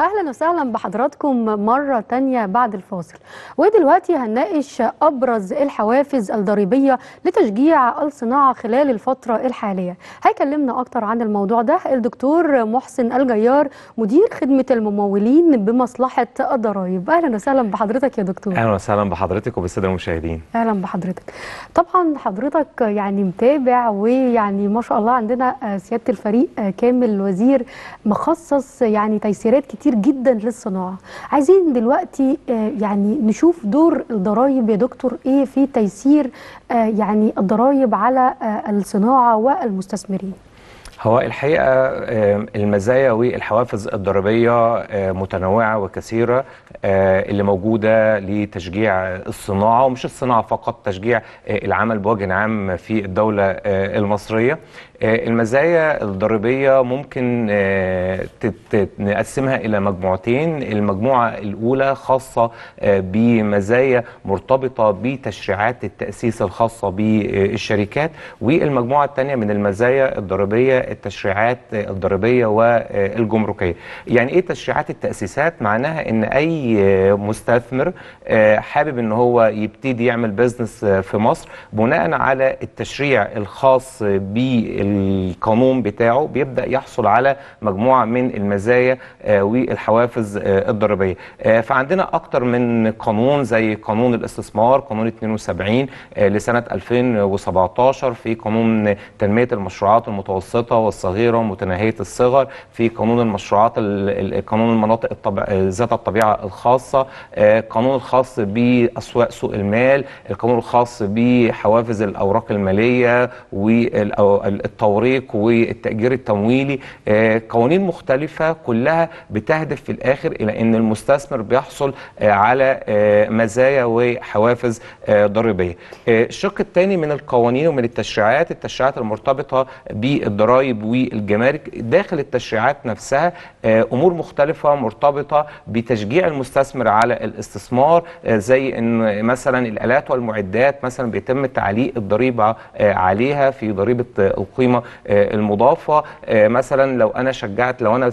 أهلا وسهلا بحضراتكم مرة تانية بعد الفاصل. ودلوقتي هنناقش أبرز الحوافز الضريبية لتشجيع الصناعة خلال الفترة الحالية. هيكلمنا أكتر عن الموضوع ده الدكتور محسن الجيار مدير خدمة الممولين بمصلحة الضرائب أهلا وسهلا بحضرتك يا دكتور. أهلا وسهلا بحضرتك وبالسادة المشاهدين. أهلا بحضرتك. طبعا حضرتك يعني متابع ويعني ما شاء الله عندنا سيادة الفريق كامل وزير مخصص يعني تيسيرات كتير جدا للصناعة. عايزين دلوقتي يعني نشوف دور الضرائب يا دكتور إيه في تيسير يعني الضرائب على الصناعة والمستثمرين. هو الحقيقة المزايا والحوافز الضريبية متنوعة وكثيرة اللي موجودة لتشجيع الصناعة ومش الصناعة فقط تشجيع العمل بوجه عام في الدولة المصرية. المزايا الضريبية ممكن نقسمها إلى مجموعتين. المجموعة الأولى خاصة بمزايا مرتبطة بتشريعات التأسيس الخاصة بالشركات والمجموعة الثانية من المزايا الضريبية التشريعات الضريبية والجمركية. يعني إيه تشريعات التأسيسات؟ معناها إن أي مستثمر حابب إن هو يبتدي يعمل بزنس في مصر بناء على التشريع الخاص بالقانون بتاعه بيبدأ يحصل على مجموعة من المزايا والحوافز الضريبية. فعندنا أكتر من قانون زي قانون الاستثمار قانون 72 لسنة 2017 في قانون تنمية المشروعات المتوسطة والصغيره ومتناهية الصغر في قانون المشروعات قانون المناطق. ذات الطبيعة الخاصة قانون الخاص بأسواق سوق المال القانون الخاص بحوافز الأوراق المالية والتوريق والتأجير التمويلي قوانين مختلفة كلها بتهدف في الآخر إلى إن المستثمر بيحصل على مزايا وحوافز ضريبية الشق الثاني من القوانين ومن التشريعات التشريعات المرتبطة بالضرائب والجمارك داخل التشريعات نفسها أمور مختلفة مرتبطة بتشجيع المستثمر على الاستثمار زي إن مثلا الآلات والمعدات مثلا بيتم تعليق الضريبة عليها في ضريبة القيمة المضافة. مثلا لو أنا شجعت لو أنا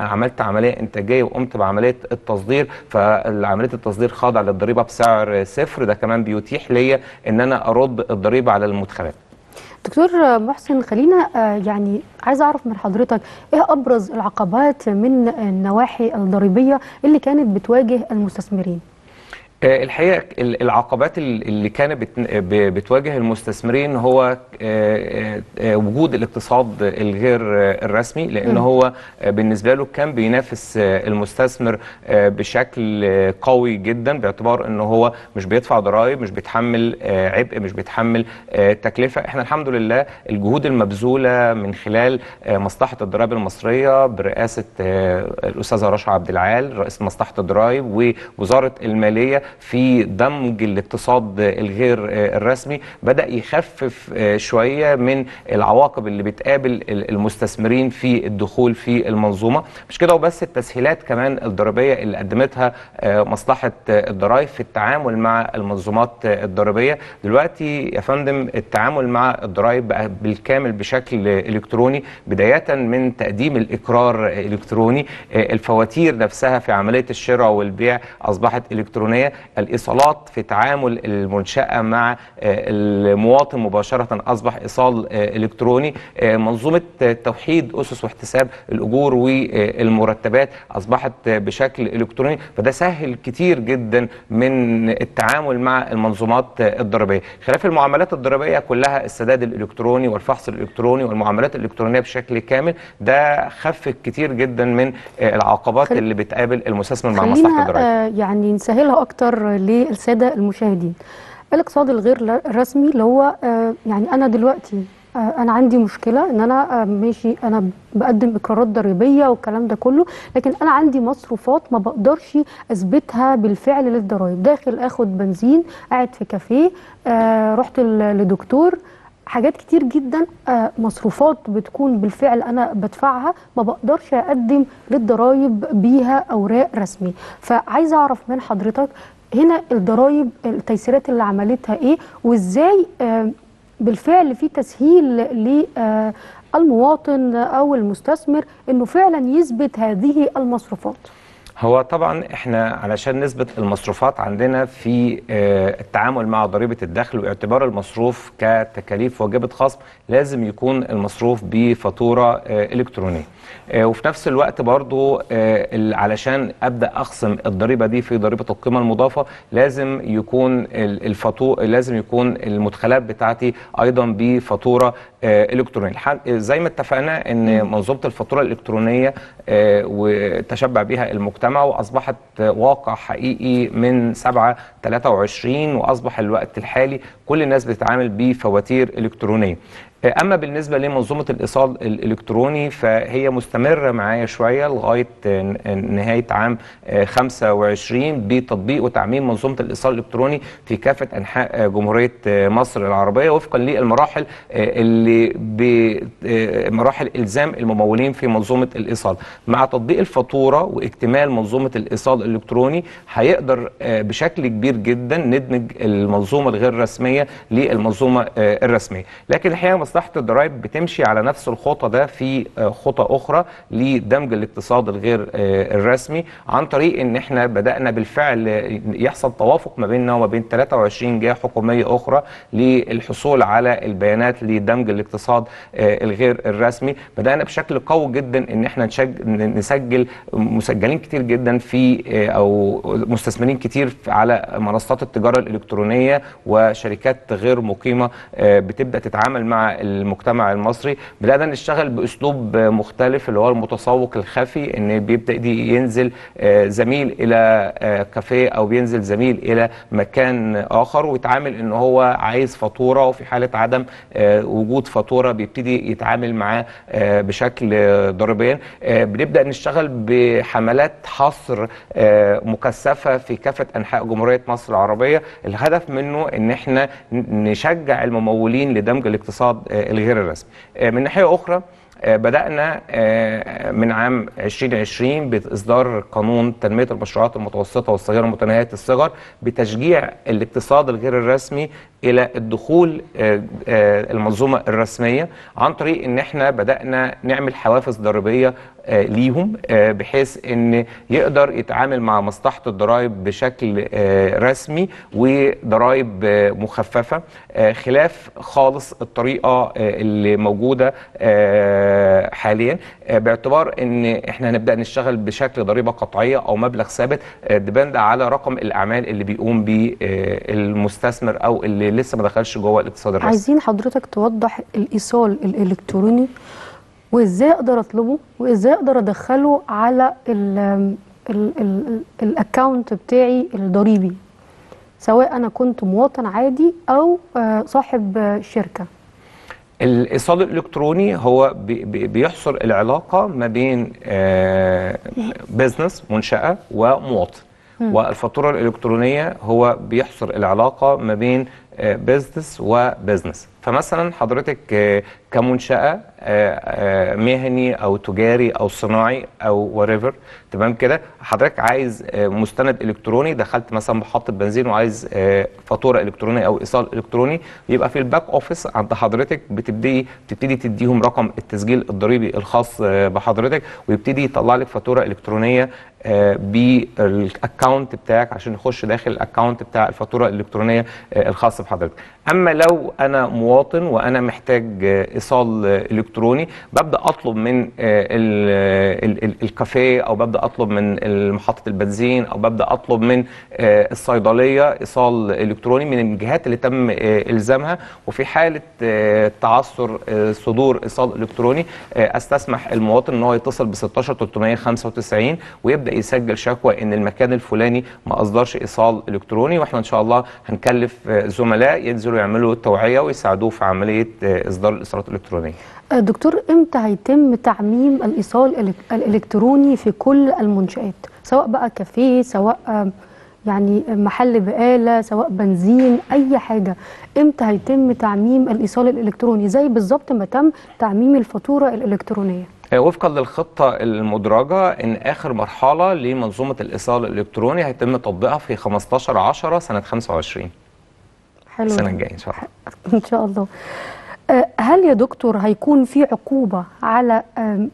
عملت عملية إنتاجية وقمت بعملية التصدير فعملية التصدير خاضعة للضريبة بسعر صفر ده كمان بيتيح ليا إن أنا أرد الضريبة على المدخلات. دكتور محسن خلينا يعني عايز أعرف من حضرتك إيه أبرز العقبات من النواحي الضريبية اللي كانت بتواجه المستثمرين؟ الحقيقة العقبات اللي كانت بتواجه المستثمرين هو وجود الاقتصاد الغير الرسمي لأن هو بالنسبة له كان بينافس المستثمر بشكل قوي جدا باعتبار إن هو مش بيدفع ضرائب مش بيتحمل عبء مش بيتحمل تكلفة. إحنا الحمد لله الجهود المبذولة من خلال مصلحة الضرائب المصرية برئاسة الأستاذة رشا عبد العال رئيس مصلحة الضرائب ووزارة المالية في دمج الاقتصاد الغير الرسمي. بدأ يخفف شوية من العواقب اللي بتقابل المستثمرين في الدخول في المنظومة. مش كده وبس التسهيلات كمان الضريبية اللي قدمتها مصلحة الضرائب في التعامل مع المنظومات الضريبية. دلوقتي يا فندم التعامل مع الضرائب بقى بالكامل بشكل إلكتروني بداية من تقديم الإقرار الالكتروني الفواتير نفسها في عملية الشراء والبيع أصبحت إلكترونية. الإيصالات في تعامل المنشأة مع المواطن مباشرة أصبح إيصال إلكتروني منظومة توحيد أسس واحتساب الأجور والمرتبات أصبحت بشكل إلكتروني فده سهل كتير جدا من التعامل مع المنظومات الضريبية خلاف المعاملات الضريبية كلها السداد الإلكتروني والفحص الإلكتروني والمعاملات الإلكترونية بشكل كامل ده خفف كتير جدا من العقبات. اللي بتقابل المستثمر مع مصلحة الضرائب آه يعني نسهلها أكتر للساده المشاهدين. الاقتصاد الغير رسمي اللي هو آه يعني أنا دلوقتي آه أنا عندي مشكله ان أنا آه ماشي أنا بقدم اقرارات ضريبيه والكلام ده كله لكن أنا عندي مصروفات ما بقدرش اثبتها بالفعل للضرايب. داخل اخد بنزين قاعد في كافيه رحت لدكتور. حاجات كتير جدا مصروفات بتكون بالفعل أنا بدفعها ما بقدرش اقدم للضرايب بيها اوراق رسمي. فعايزه اعرف من حضرتك هنا الضرايب التيسيرات اللي عملتها إيه؟ وإزاي بالفعل في تسهيل للمواطن أو المستثمر إنه فعلا يثبت هذه المصروفات. هو طبعا إحنا علشان نثبت المصروفات عندنا في آه، التعامل مع ضريبة الدخل واعتبار المصروف كتكاليف واجبة خصم لازم يكون المصروف بفاتورة آه، إلكترونية. آه، وفي نفس الوقت برضو علشان أبدأ أخصم الضريبة دي في ضريبة القيمة المضافة لازم يكون الفاتوره لازم يكون المدخلات بتاعتي أيضا بفاتورة إلكترونية. الح- زي ما اتفقنا إن منظومة الفاتورة الإلكترونية آه، وتشبع بها المجتمع وأصبحت آه، واقع حقيقي من 7 23 وأصبح الوقت الحالي كل الناس بتتعامل بفواتير إلكترونية. أما بالنسبة لمنظومة الإيصال الإلكتروني فهي مستمرة معايا شوية لغاية نهاية عام 25 بتطبيق وتعميم منظومة الإيصال الإلكتروني في كافة أنحاء جمهورية مصر العربية وفقا للمراحل اللي بمراحل إلزام الممولين في منظومة الإيصال. مع تطبيق الفاتورة واكتمال منظومة الإيصال الإلكتروني هيقدر بشكل كبير جدا ندمج المنظومة الغير رسمية للمنظومة الرسمية. لكن الحقيقة مصلحه الضرائب بتمشي على نفس الخطى ده في خطى أخرى لدمج الاقتصاد الغير الرسمي عن طريق إن إحنا بدأنا بالفعل يحصل توافق ما بيننا وما بين 23 جهة حكومية أخرى للحصول على البيانات لدمج الاقتصاد الغير الرسمي. بدأنا بشكل قوي جدا إن إحنا نسجل مسجلين كتير جدا في أو مستثمرين كتير على منصات التجارة الإلكترونية وشركات غير مقيمة بتبدأ تتعامل مع المجتمع المصري بدأنا نشتغل بأسلوب مختلف اللي هو المتسوق الخفي إن بيبدأ ينزل زميل إلى كافيه أو بينزل زميل إلى مكان آخر ويتعامل إن هو عايز فاتورة وفي حالة عدم وجود فاتورة بيبتدي يتعامل معاه بشكل ضريبيا. بنبدأ نشتغل بحملات حصر مكثفة في كافة أنحاء جمهورية مصر العربية. الهدف منه إن إحنا نشجع الممولين لدمج الاقتصاد الغير الرسمي. من ناحية أخرى بدأنا من عام 2020 بإصدار قانون تنمية المشروعات المتوسطة والصغيرة متناهية الصغر بتشجيع الاقتصاد الغير الرسمي إلى الدخول المنظومة الرسمية عن طريق إن إحنا بدأنا نعمل حوافز ضريبية ليهم بحيث إن يقدر يتعامل مع مصلحة الضرائب بشكل رسمي وضرائب مخففة خلاف خالص الطريقة اللي موجودة حاليا. باعتبار إن إحنا هنبدأ نشتغل بشكل ضريبة قطعية أو مبلغ ثابت depend على رقم الأعمال اللي بيقوم بيه المستثمر أو اللي لسه ما دخلش جوه الاقتصاد الرسمي. عايزين حضرتك توضح الإيصال الإلكتروني وإزاي أقدر أطلبه وإزاي أقدر أدخله على ال account بتاعي الضريبي سواء أنا كنت مواطن عادي أو صاحب شركة. الايصال الإلكتروني هو بيحصر العلاقة ما بين business منشأة ومواطن. والفاتورة الإلكترونية هو بيحصر العلاقة ما بين business و business فمثلا حضرتك كمنشأة مهني أو تجاري أو صناعي أو أو whatever تمام كده؟ حضرتك عايز مستند إلكتروني دخلت مثلا محطة بنزين وعايز فاتورة إلكترونية أو إيصال إلكتروني يبقى في ال back office عند حضرتك بتبتدي بتبتدي تديهم رقم التسجيل الضريبي الخاص بحضرتك ويبتدي يطلع لك فاتورة إلكترونية بال account بتاعك عشان يخش داخل ال account بتاع الفاتورة الإلكترونية الخاصه بحضرتك. أما لو أنا مواطن وأنا محتاج إيصال إلكتروني ببدأ أطلب من الكافيه أو ببدأ أطلب من محطه البنزين أو ببدأ أطلب من الصيدلية إيصال إلكتروني من الجهات اللي تم إلزامها. وفي حالة تعثر صدور إيصال إلكتروني أستسمح المواطن إن هو يتصل ب 16 395 ويبدأ يسجل شكوى إن المكان الفلاني ما أصدرش إيصال إلكتروني. وإحنا إن شاء الله هنكلف زملاء ينزلوا يعملوا التوعيه ويساعدوه في عمليه إصدار الايصالات الإلكترونية. دكتور إمتى هيتم تعميم الإيصال الإلكتروني في كل المنشآت؟ سواء بقى كافيه سواء يعني محل بقالة سواء بنزين أي حاجة. إمتى هيتم تعميم الإيصال الإلكتروني؟ زي بالظبط ما تم تعميم الفاتورة الإلكترونية. وفقا للخطة المدرجة إن آخر مرحلة لمنظومة الإيصال الإلكتروني هيتم تطبيقها في 15 10 سنة 25 حلو السنة الجاية إن شاء الله. إن شاء الله. آه، هل يا دكتور هيكون في عقوبة على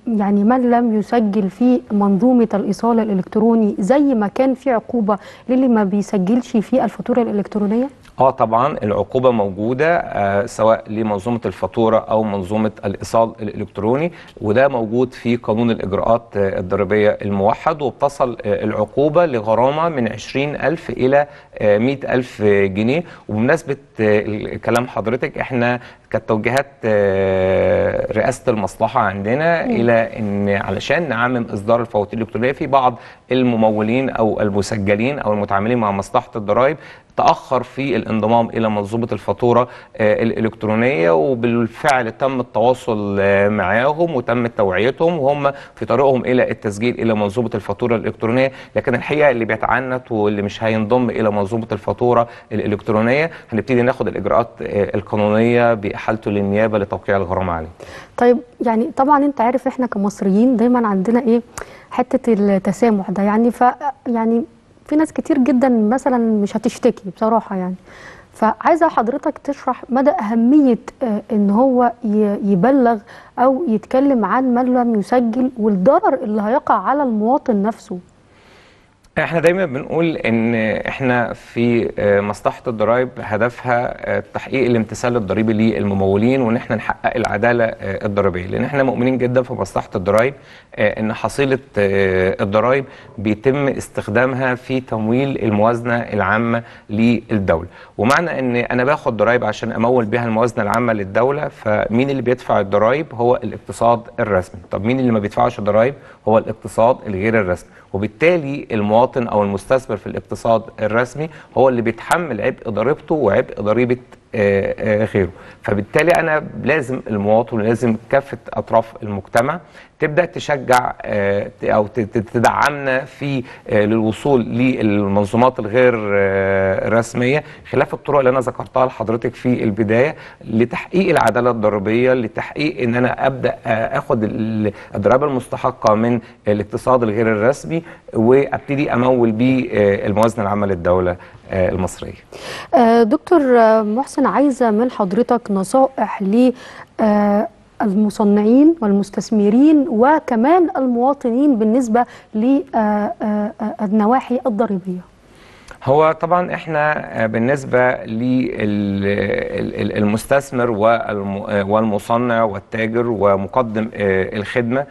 يعني من لم يسجل في منظومة الإيصال الإلكتروني زي ما كان في عقوبة للي ما بيسجلش في الفاتورة الإلكترونية؟ آه طبعا العقوبة موجودة آه سواء لمنظومة الفاتورة أو منظومة الإيصال الإلكتروني وده موجود في قانون الإجراءات آه الضريبية الموحد وبتصل آه العقوبة لغرامة من 20000 إلى آه 100000 جنيه وبمناسبة آه كلام حضرتك إحنا كانت توجيهات آه رئاسة المصلحة عندنا مم. إلى إن علشان نعمم إصدار الفواتير الإلكترونية في بعض الممولين أو المسجلين أو المتعاملين مع مصلحة الضرائب تأخر في الانضمام إلى منظومة الفاتورة آه، الإلكترونية وبالفعل تم التواصل آه، معاهم وتم توعيتهم وهم في طريقهم إلى التسجيل إلى منظومة الفاتورة الإلكترونية. لكن الحقيقة اللي بيتعنت واللي مش هينضم إلى منظومة الفاتورة الإلكترونية هنبتدي ناخد الإجراءات آه، القانونية بإحالته للنيابة لتوقيع الغرامة عليه. طيب يعني طبعا أنت عارف إحنا كمصريين دايما عندنا إيه حتة التسامح ده يعني ف يعني في ناس كتير جدا مثلا مش هتشتكي بصراحة يعني. فعايزة حضرتك تشرح مدى أهمية آه، إن هو يبلغ أو يتكلم عن من لم يسجل والضرر اللي هيقع على المواطن نفسه. إحنا دايما بنقول إن إحنا في آه، مصلحة الضرائب هدفها آه، تحقيق الامتثال الضريبي للممولين وإن إحنا نحقق العدالة آه، الضريبية. لأن إحنا مؤمنين جدا في مصلحة الضرائب إن حصيلة الضرائب بيتم استخدامها في تمويل الموازنة العامة للدولة. ومعنى إن أنا باخد ضرائب عشان أمول بها الموازنة العامة للدولة فمين اللي بيدفع الضرائب؟ هو الاقتصاد الرسمي. طب مين اللي ما بيدفعش الضرائب هو الاقتصاد الغير الرسمي. وبالتالي المواطن أو المستثمر في الاقتصاد الرسمي هو اللي بيتحمل عبء ضريبته وعبء ضريبة غيره. فبالتالي أنا لازم المواطن لازم كافة أطراف المجتمع تبدأ تشجع آه، أو تدعمنا في آه، للوصول للمنظومات الغير آه، رسمية خلاف الطرق اللي أنا ذكرتها لحضرتك في البداية لتحقيق العدالة الضريبية لتحقيق إن أنا أبدأ آه، آخد ال- الضرائب المستحقة من الاقتصاد الغير الرسمي وأبتدي أمول بيه آه، الموازنة العامة للدولة. آه، المصرية. آه، دكتور آه، محسن عايزة من حضرتك نصائح ل آه، المصنعين والمستثمرين وكمان المواطنين بالنسبة للنواحي الضريبية. هو طبعا إحنا آه، بالنسبة للمستثمر والمصنع والتاجر ومقدم آه، الخدمة آه،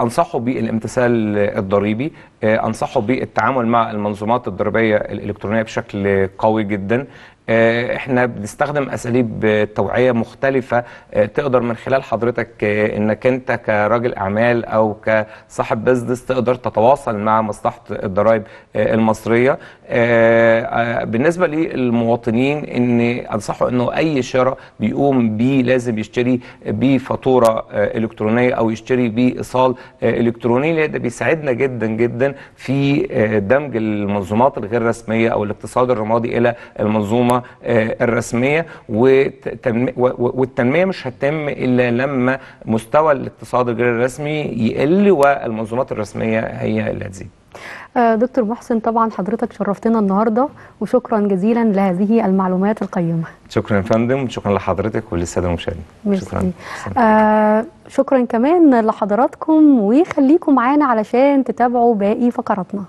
أنصحه بالامتثال الضريبي آه، أنصحه بالتعامل مع المنظومات الضريبية الإلكترونية بشكل قوي جدا. آه، إحنا بنستخدم أساليب توعية مختلفة آه، تقدر من خلال حضرتك آه، إنك أنت كراجل أعمال أو كصاحب بزنس تقدر تتواصل مع مصلحة الضرائب آه، المصرية. آه، آه، بالنسبة للمواطنين إن أنصحه إنه أي شراء بيقوم بيه لازم يشتري بفاتورة آه، إلكترونية أو يشتري بإيصال آه، إلكتروني ده بيساعدنا جدا جدا في آه، دمج المنظومات الغير رسمية أو الاقتصاد الرمادي إلى المنظومة آه، الرسمية والتنمية مش هتتم إلا لما مستوى الاقتصاد الغير الرسمي يقل والمنظومات الرسمية هي اللي هتزيد. آه، دكتور محسن طبعا حضرتك شرفتنا النهاردة وشكرا جزيلا لهذه المعلومات القيمة. شكرا يا فندم شكرا لحضرتك وللسادة المشاهدين. شكرا. آه شكرا كمان لحضراتكم وخليكم معانا علشان تتابعوا باقي فقراتنا.